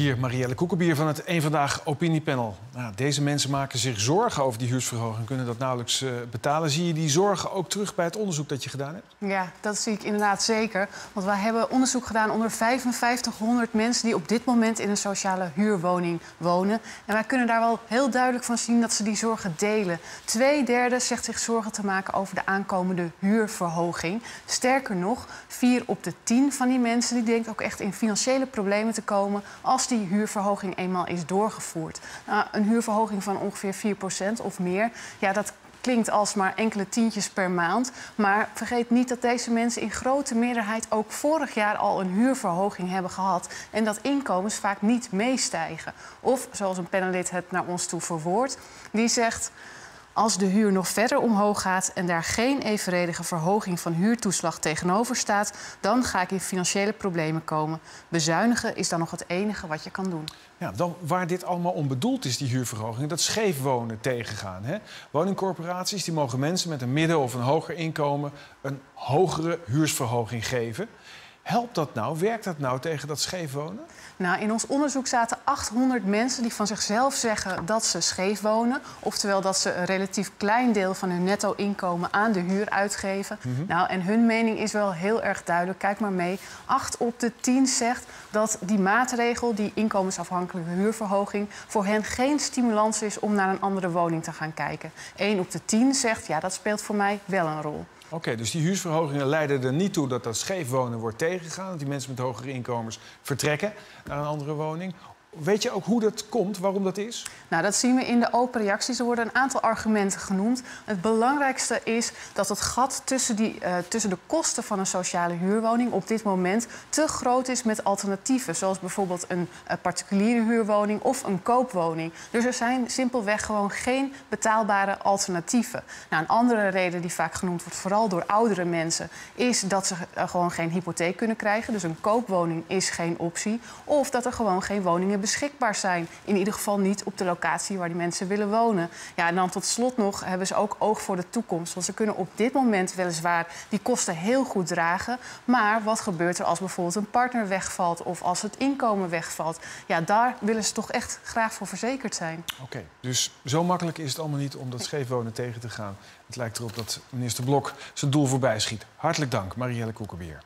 Hier Marielle Koekenbier van het Eén Vandaag Opiniepanel. Nou, deze mensen maken zich zorgen over die huursverhoging... kunnen dat nauwelijks uh, betalen. Zie je die zorgen ook terug bij het onderzoek dat je gedaan hebt? Ja, dat zie ik inderdaad zeker. Want wij hebben onderzoek gedaan onder 5500 mensen... die op dit moment in een sociale huurwoning wonen. En wij kunnen daar wel heel duidelijk van zien dat ze die zorgen delen. Tweederde zegt zich zorgen te maken over de aankomende huurverhoging. Sterker nog, vier op de tien van die mensen... die denkt ook echt in financiële problemen te komen... als die huurverhoging eenmaal is doorgevoerd. Nou, een huurverhoging van ongeveer 4% of meer, ja, dat klinkt als maar enkele tientjes per maand. Maar vergeet niet dat deze mensen in grote meerderheid ook vorig jaar al een huurverhoging hebben gehad. En dat inkomens vaak niet meestijgen. Of, zoals een panelid het naar ons toe verwoordt, die zegt. Als de huur nog verder omhoog gaat en daar geen evenredige verhoging van huurtoeslag tegenover staat, dan ga ik in financiële problemen komen. Bezuinigen is dan nog het enige wat je kan doen. Ja, dan waar dit allemaal om bedoeld is, die huurverhoging, dat scheef wonen tegengaan. Hè? Woningcorporaties die mogen mensen met een midden- of een hoger inkomen een hogere huursverhoging geven. Helpt dat nou? Werkt dat nou tegen dat scheef wonen? Nou, in ons onderzoek zaten 800 mensen die van zichzelf zeggen dat ze scheef wonen. Oftewel dat ze een relatief klein deel van hun netto-inkomen aan de huur uitgeven. Mhm. Nou, en hun mening is wel heel erg duidelijk. Kijk maar mee. 8 op de 10 zegt dat die maatregel, die inkomensafhankelijke huurverhoging, voor hen geen stimulans is om naar een andere woning te gaan kijken. 1 op de 10 zegt ja, dat speelt voor mij wel een rol. Oké, dus die huursverhogingen leiden er niet toe dat dat scheef wonen wordt tegengegaan. Dat die mensen met hogere inkomens vertrekken naar een andere woning. Weet je ook hoe dat komt, waarom dat is? Nou, dat zien we in de open reacties. Er worden een aantal argumenten genoemd. Het belangrijkste is dat het gat tussen, die, uh, tussen de kosten van een sociale huurwoning op dit moment te groot is met alternatieven. Zoals bijvoorbeeld een uh, particuliere huurwoning of een koopwoning. Dus er zijn simpelweg gewoon geen betaalbare alternatieven. Nou, een andere reden die vaak genoemd wordt, vooral door oudere mensen, is dat ze uh, gewoon geen hypotheek kunnen krijgen. Dus een koopwoning is geen optie. Of dat er gewoon geen woningen beschikbaar zijn. In ieder geval niet op de locatie waar die mensen willen wonen. Ja, en dan tot slot nog hebben ze ook oog voor de toekomst. Want ze kunnen op dit moment weliswaar die kosten heel goed dragen. Maar wat gebeurt er als bijvoorbeeld een partner wegvalt of als het inkomen wegvalt? Ja, daar willen ze toch echt graag voor verzekerd zijn. Oké, dus zo makkelijk is het allemaal niet om dat scheefwonen tegen te gaan. Het lijkt erop dat minister Blok zijn doel voorbij schiet. Hartelijk dank, Marielle Koekenbeer.